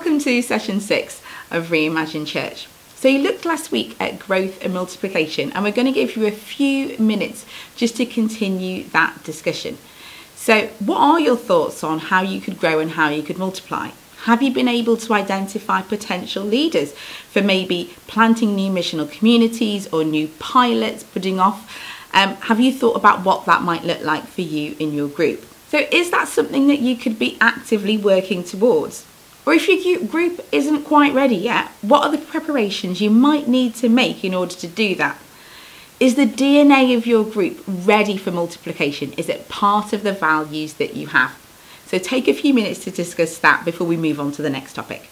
to session six of Reimagine Church. So you looked last week at growth and multiplication, and we're going to give you a few minutes just to continue that discussion. So, what are your thoughts on how you could grow and how you could multiply? Have you been able to identify potential leaders for maybe planting new missional communities or new pilots putting off? Um, have you thought about what that might look like for you in your group? So, is that something that you could be actively working towards? Or if your group isn't quite ready yet, what are the preparations you might need to make in order to do that? Is the DNA of your group ready for multiplication? Is it part of the values that you have? So take a few minutes to discuss that before we move on to the next topic.